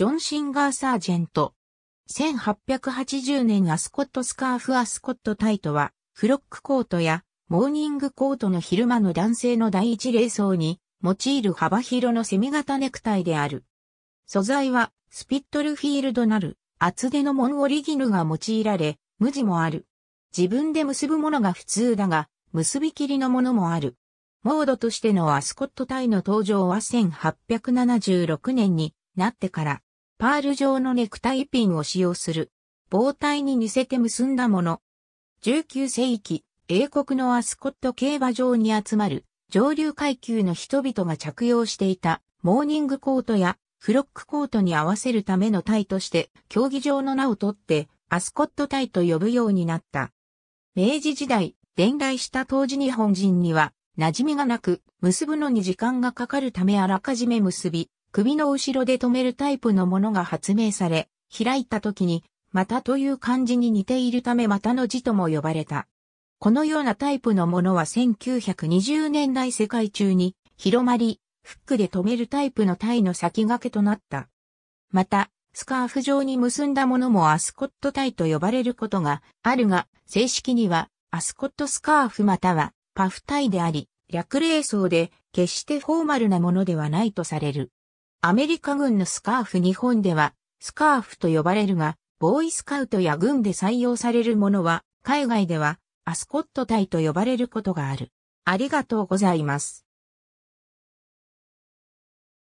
ジョン・シンガー・サージェント。1880年アスコットスカーフアスコットタイトは、フロックコートやモーニングコートの昼間の男性の第一礼装に用いる幅広のセミ型ネクタイである。素材はスピットルフィールドなる厚手のモンオリギヌが用いられ、無地もある。自分で結ぶものが普通だが、結び切りのものもある。モードとしてのアスコットタイの登場は1876年になってから、パール状のネクタイピンを使用する。棒体に似せて結んだもの。19世紀、英国のアスコット競馬場に集まる上流階級の人々が着用していたモーニングコートやフロックコートに合わせるためのタイとして競技場の名を取ってアスコットタイと呼ぶようになった。明治時代、伝来した当時日本人には馴染みがなく、結ぶのに時間がかかるためあらかじめ結び、首の後ろで止めるタイプのものが発明され、開いた時に、またという漢字に似ているためまたの字とも呼ばれた。このようなタイプのものは1920年代世界中に広まり、フックで止めるタイプのタイの先駆けとなった。また、スカーフ状に結んだものもアスコットタイと呼ばれることがあるが、正式にはアスコットスカーフまたはパフタイであり、略礼装で決してフォーマルなものではないとされる。アメリカ軍のスカーフ日本ではスカーフと呼ばれるが、ボーイスカウトや軍で採用されるものは、海外ではアスコット隊と呼ばれることがある。ありがとうございます。